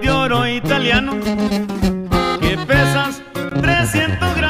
de oro italiano que pesas 300 gramos.